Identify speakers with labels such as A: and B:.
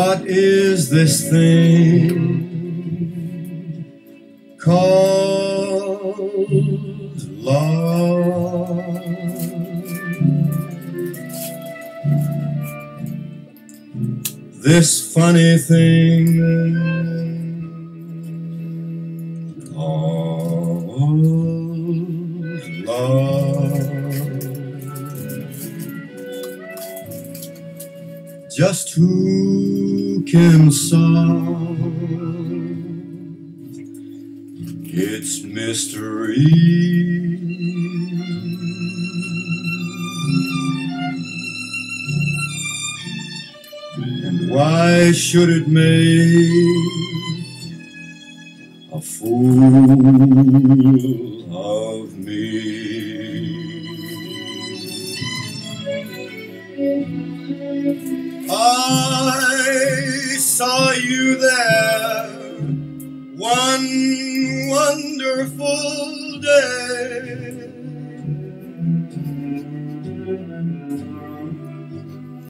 A: What is this thing called love? This funny thing called love. Just who can solve its mystery? And why should it make a fool of me? I saw you there one wonderful day.